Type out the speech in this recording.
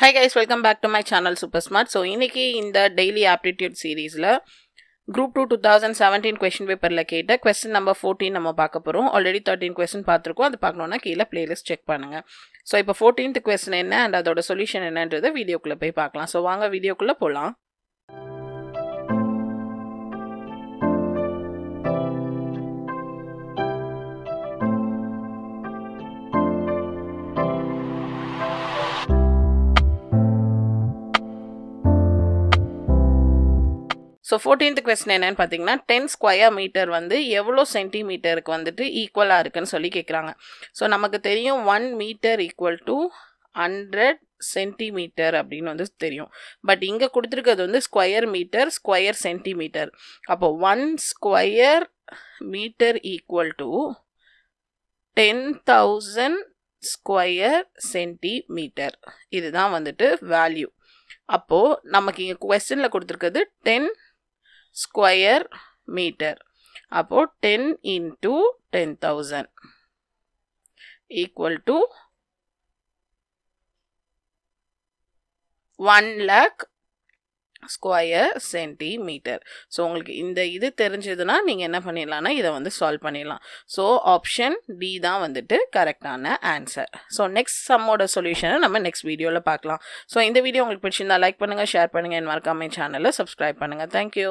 Hi guys welcome back to my channel super smart so இன்றைக்கி இந்த daily aptitude சீரீஸில் group two two thousand seventeen question பேப்பரில் கேட்ட question number fourteen நம்ம பார்க்க போகிறோம் ஆல்ரெடி தேர்ட்டின் கொஸ்டின் பார்த்துருக்கோம். அது பார்க்கணுன்னா கீழே பிளேலிஸ்ட் செக் பண்ணுங்கள் ஸோ இப்போ ஃபோர்டீன்த் கொஸ்டின் என்ன அண்ட் அதோட சொல்யூஷன் என்னன்றது வீடியோக்குள்ளே போய் பார்க்கலாம். ஸோ வாங்க வீடியோக்குள்ளே போகலாம் ஸோ ஃபோர்டீன்த் கொஸ்டின் என்னன்னு பார்த்தீங்கன்னா டென் ஸ்கொயர் மீட்டர் வந்து எவ்வளோ சென்டிமீட்டருக்கு வந்துட்டு ஈக்குவலாக இருக்குன்னு சொல்லி கேட்குறாங்க ஸோ நமக்கு தெரியும் one metre equal to hundred centimetre அப்படின்னு வந்து தெரியும். பட் இங்கே கொடுத்துருக்கிறது வந்து ஸ்கொயர் மீட்டர் ஸ்கொயர் சென்டிமீட்டர் அப்போ one square metre equal to ten thousand square centimetre இதுதான் வந்துட்டு வேல்யூ அப்போது நமக்கு இங்கே கொஸ்டினில் கொடுத்துருக்கிறது டென் ஸ்கொயர் மீட்டர் அப்போது ten into ten thousand equal to one lakh square centimetre so உங்களுக்கு இந்த இது தெரிஞ்சதுன்னா நீங்கள் என்ன பண்ணிடலாம்னா இதை வந்து சால்வ் பண்ணிடலாம். ஸோ ஆப்ஷன் டி தான் வந்துட்டு கரெக்டான ஆன்சர் ஸோ நெக்ஸ்ட் சம்மோட சொல்யூஷனை நம்ம நெக்ஸ்ட் வீடியோவில் பார்க்கலாம். ஸோ இந்த வீடியோ உங்களுக்கு பிடிச்சிருந்தா லைக் பண்ணுங்கள் ஷேர் பண்ணுங்கள் என் மறக்காமல் சேனலை சப்ஸ்கிரைப் பண்ணுங்கள் தேங்க்யூ